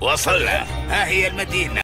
وصلنا ها هي المدينة.